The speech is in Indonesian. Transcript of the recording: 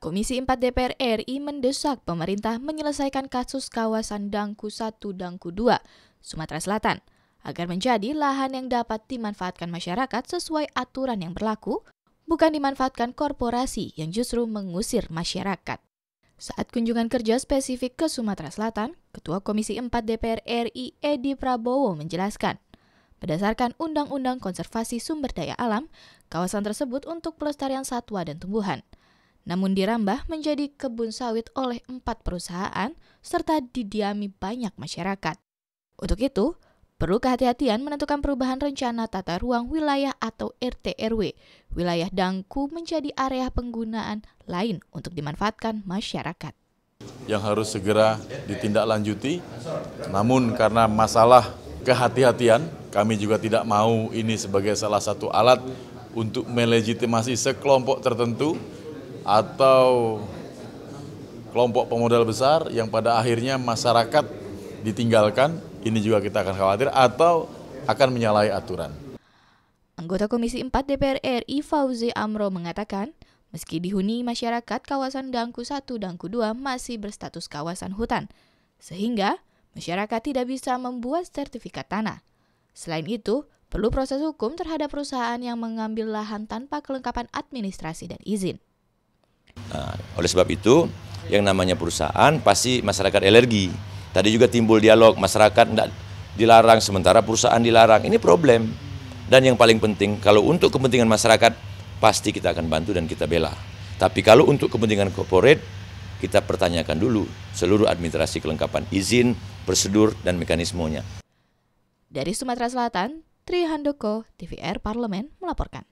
Komisi 4 DPR RI mendesak pemerintah menyelesaikan kasus kawasan Dangku 1 Dangku 2, Sumatera Selatan, agar menjadi lahan yang dapat dimanfaatkan masyarakat sesuai aturan yang berlaku, bukan dimanfaatkan korporasi yang justru mengusir masyarakat. Saat kunjungan kerja spesifik ke Sumatera Selatan, Ketua Komisi 4 DPR RI Edi Prabowo menjelaskan, berdasarkan Undang-Undang Konservasi Sumber Daya Alam, kawasan tersebut untuk pelestarian satwa dan tumbuhan – namun dirambah menjadi kebun sawit oleh empat perusahaan serta didiami banyak masyarakat. Untuk itu, perlu kehati-hatian menentukan perubahan rencana tata ruang wilayah atau RT/RW, wilayah Dangku menjadi area penggunaan lain untuk dimanfaatkan masyarakat. Yang harus segera ditindaklanjuti, namun karena masalah kehati-hatian, kami juga tidak mau ini sebagai salah satu alat untuk melegitimasi sekelompok tertentu atau kelompok pemodal besar yang pada akhirnya masyarakat ditinggalkan, ini juga kita akan khawatir, atau akan menyalahi aturan. Anggota Komisi 4 DPR RI Fauzi Amro mengatakan, meski dihuni masyarakat kawasan Dangku 1 Dangku 2 masih berstatus kawasan hutan, sehingga masyarakat tidak bisa membuat sertifikat tanah. Selain itu, perlu proses hukum terhadap perusahaan yang mengambil lahan tanpa kelengkapan administrasi dan izin. Nah, oleh sebab itu, yang namanya perusahaan pasti masyarakat alergi. Tadi juga timbul dialog, masyarakat tidak dilarang sementara perusahaan dilarang. Ini problem. Dan yang paling penting, kalau untuk kepentingan masyarakat, pasti kita akan bantu dan kita bela. Tapi kalau untuk kepentingan korporat, kita pertanyakan dulu seluruh administrasi kelengkapan izin, prosedur, dan mekanismenya. Dari Sumatera Selatan, Tri Handoko, TVR Parlemen melaporkan.